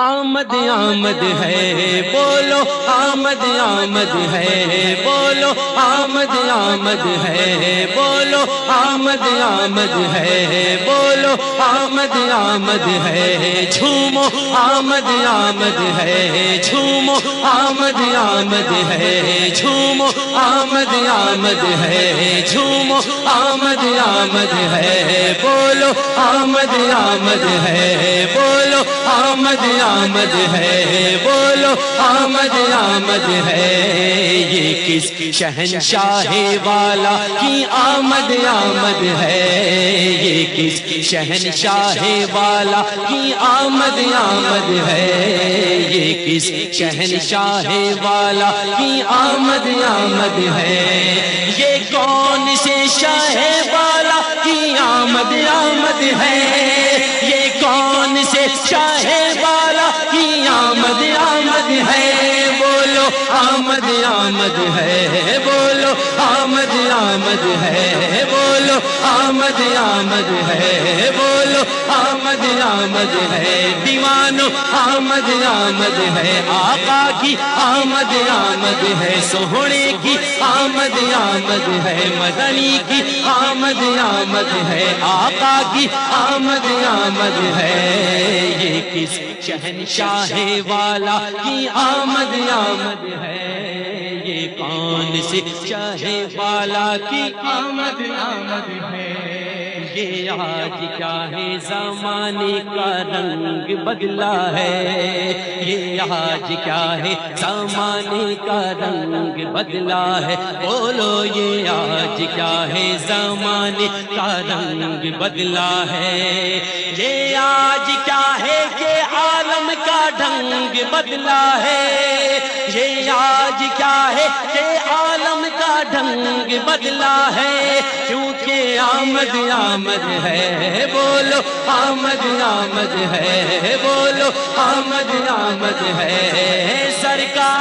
आमद आमद है बोलो आमद आमद है बोलो आमद आमद है बोलो आमद आमद है बोलो आमद आमद है झूमो आमद आमद है झूमो आमद आमद है झूमो आमद आमद है झूमो आमद आमद है बोलो आमद आमद है बोलो आमद आमद है, बोलो आमद आमद है। ये किस शहनशाह वाला की आमद आमद है? ये किस शहनशाह वाला की आमद आमद है? ये किस शहनशाह वाला की आमद आमद है? ये कौन से शाह वाला की आमद आमद है? ये कौन से शाह आमद आमद है, बोलो, आमद आमद है, बोलो, आमद आमद है, बोलो, आमद आमद है। दीवानो, आमद आमद है, आका की आमद आमद है सोहने की आमद आमद है, मदनी की आमद आमद है आका की आमद आमद है। ये किस शहनशाह वाला की आमद आमद है? ये कौन से चाहे वाला की आमद आमद है? ये आज क्या है? जमाने का रंग बदला है। ये आज क्या है? जमाने का रंग बदला है। बोलो, ये आज क्या है? जमाने का रंग बदला है। ये आज का ढंग बदला है। ये आज क्या है? ये आलम का ढंग बदला है। क्योंकि आमद आमद है, बोलो, आमद आमद है, बोलो, आमद आमद है।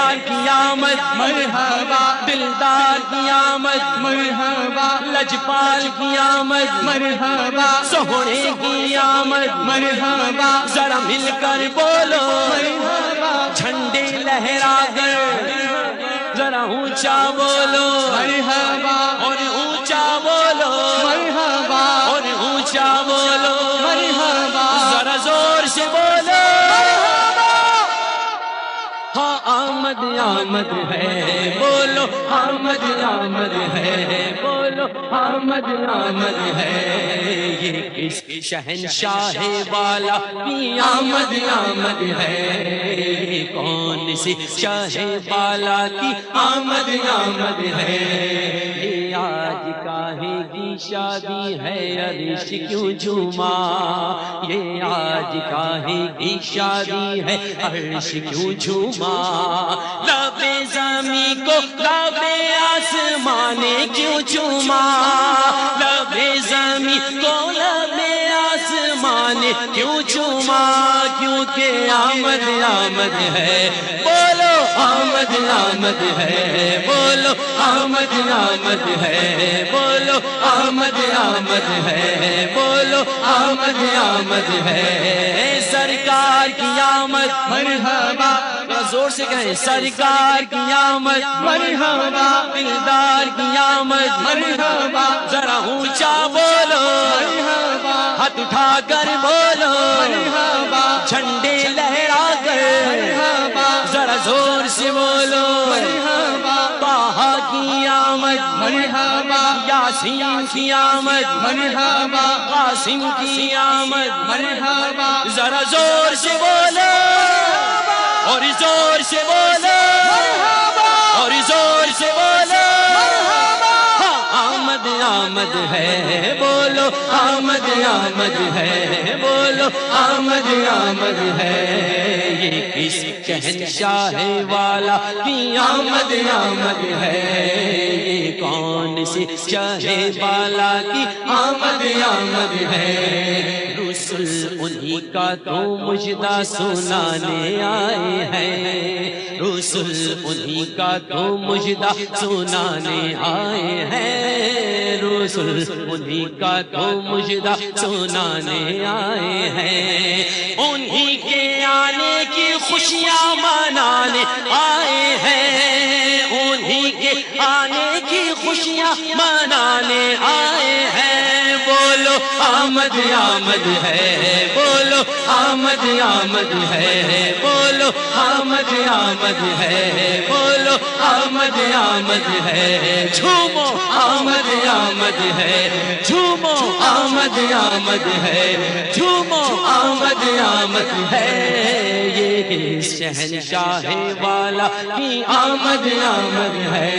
सरकार की आमद मरहबा, दिलदार की आमद मरहबा लजपाल की आमद मरहबा सोहने कियामत, मरहबा, जरा मिलकर बोलो झंडे लहरा कर जरा ऊँचा बोलो, मरहबा आमद आमद है। बोलो आमद आमद है। बोलो आमद आमद है। ये किस शहनशाह वाला की आमद आमद है। कौन सी शाह वाला की आमद आमद है। आज काहे की शादी है? अरिश क्यों झूमा? ये आज काहे की शादी है? अरिश क्यों झूमा? लबे जमी को लबे आसमाने क्यों चुमा? लबे जमी को लबे आसमाने क्यों झूमा क्योंकि आमद आमद है। बोलो, आमद आमद है। बोलो, आमद आमद है। बोलो, आमद आमद है। बोलो, आमद आमद है। सरकार की आमद, मरहबा। ज़ोर से कहें, सरकार की आमद, मरहबा। दिलदार की आमद, मरहबा। जरा ऊँचा बोलो। मरहबा हाथ उठाकर बोलो। मरहबा झंडे लहरा कर जरा ज़ोर से बोलो। बाहा की आमद। मरहबा यासीन की आमद। मरहबा कासिम की आमद। मरहबा जरा ज़ोर से बोलो। और ज़ोर से बोलो। आमद है, बोलो, आमद आमद है, बोलो, आमद आमद है। ये किस शहनशाह वाला की आमद आमद है? ये कौन सी शाह वाला की आमद आमद है? का तो मुजदा सुनाने आए हैं। रसुल उन्हीं का तो मुजदा सुनाने आए हैं। रसुल उन्हीं का तो मुजदा सुनाने आए हैं। उन्हीं के आने की खुशियाँ मनाने आए हैं। उन्हीं के आने की खुशियाँ मनाने आए आमद आमद है बोलो आमद आमद है बोलो आमद आमद है बोलो आमद आमद है। झूमो। आमद आमद है झूमो। आमद आमद है झूमो। आमद आमद है। ये शहनशाह वाला की आमद आमद है।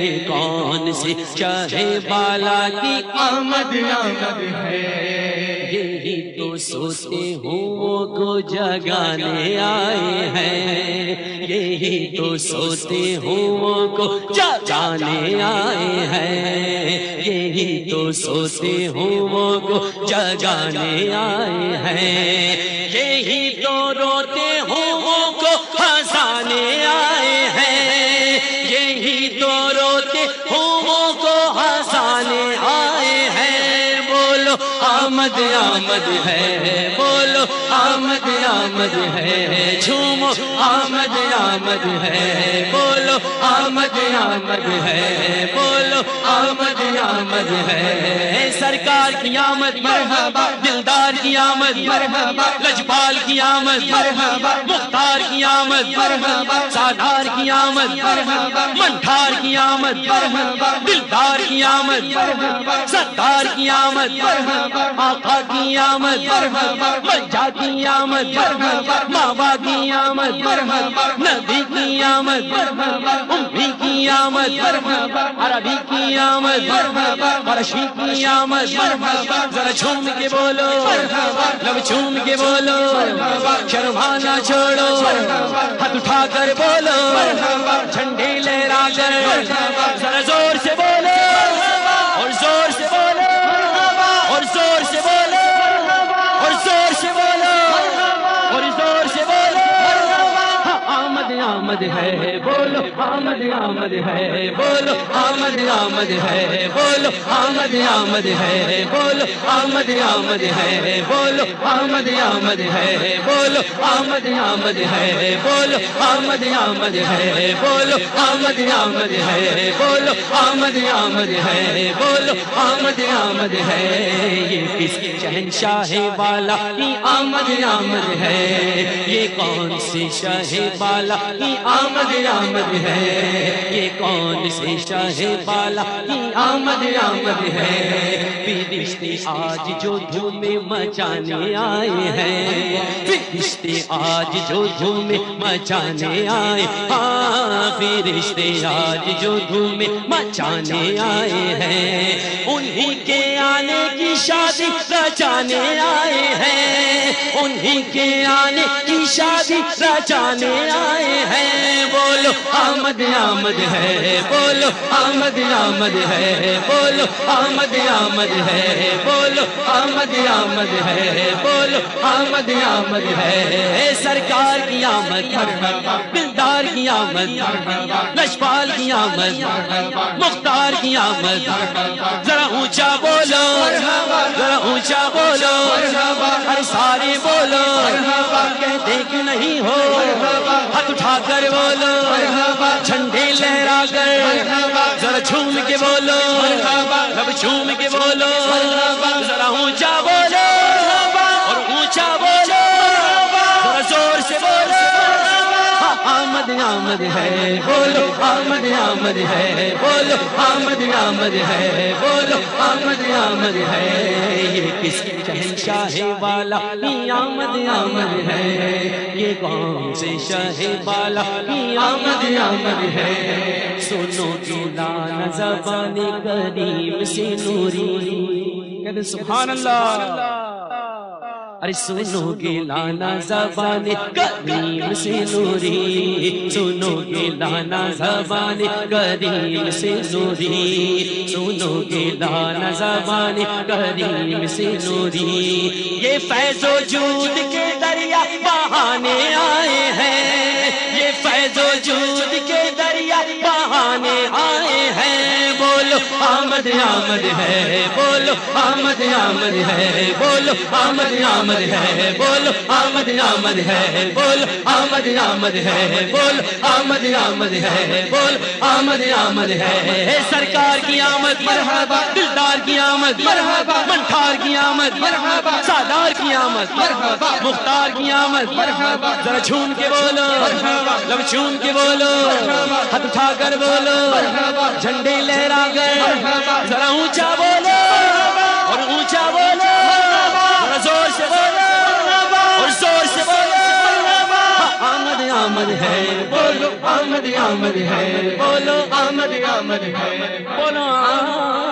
ये कौन सी चाहे वाला की आमद आमद है तो सोते हुओं को जगाने आए हैं। यही तो सोते हुओं को जगाने आए हैं। यही तो सोते हुओं को जगाने आए हैं। यही तो रोते हुओं को हंसाने आमद आमद है, बोलो आमद आमद है, झूमो आमद आमद है, बोलो आमद आमद है, बोलो आमद आमद है सरकार की आमद मरहबा दिलदार की आमद मरहबा लजपाल की आमद मरहबा मुख्तार की आमद मरहबा सादार की आमद मरहबा मंठार की आमद मरहबा दिलदार की आमद मरहबा सत्तार की आमद मरहबा आका की आमद मरहबा बच्चा की आमद मरहबा मावा की आमद मरहबा नबी की आमद मरहबा उम्मी की आमद मरहबा अरबी की आमद फरशी की आमद जरा झूम के बोलो। लब झूम के बोलो। शर्माना छोड़ो। हाथ उठा कर बोलो। आमद आमद है बोलो आमद आमद है बोलो आमद आमद है बोलो आमद आमद है बोलो आमद आमद है बोलो आमद आमद है बोलो आमद आमद है बोलो आमद आमद है बोलो आमद आमद है बोलो आमद आमद है ये किस शहनशाह वाला की आमद आमद है ये कौन सी शाह वाला की आमद आमद है ये कौन से शाह बाला की आमद आमद है। फिरिश्ते आज जो झूमे मचाने आए हैं। फिरिश्ते आज जो झूमे मचाने आए हाँ। फिरिश्ते आज जो धूमे मचाने आए हैं, उन्हीं के आने की शादी रचाने आए हैं, उन्हीं के आने की शादी रचाने आए हैं। बोलो, आमद आमद है, बोलो, आमद आमद है, बोलो, आमद आमद है, बोलो, आमद आमद है, बोलो, आमद आमद है। सरकार की आमद दिलदार की आमद लशपाल की आमद मुख्तार की आमद जरा ऊँचा बोलो जरा ऊँचा बोलो हर सारे बोलो कहते कि नहीं हो हाथ उठाकर बोलो झंडे लहरा कर जरा झूम के बोलो झूम के बोलो आमद है, बोलो आमद आमद है, बोलो आमद आमद है, बोलो आमद आमद है। ये किसकी शहनशाह वाला? ये आमद आमद है। ये कौन से शाह वाला? ये आमद आमद है। सुनो जुलाना जबान करीम से नूरी। कहते सुभान अल्लाह अरे सुनोगे लाना जबान करीम से नूरी। सुनोगे लाना जबान करीम से नूरी। सुनोगे लाना जबान करीम से नूरी। ये फैजो जूद के दरिया बहाने आमद आमद है, बोलो आमद आमद है, बोलो आमद आमद है, बोलो आमद आमद है, बोलो आमद आमद है, बोलो आमद आमद है, बोलो आमद आमद है। सरकार की आमद, मरहबा, दिलदार की आमद, मरहबा, मंठार की आमद, मरहबा, सादार की आमद, मरहबा, मुख्तार की आमद, मरहबा, जरा छून के बोलो लब छून के बोलो, हाथ उठा कर बोलो झंडे लहरा गए जरा ऊँचा बोलो और ऊँचा बोलो जरा ज़ोर से बोलो और ज़ोर से बोलो हाँ, आमद आमद है बोलो आमद आमद है बोलो आमद आमद है बोलो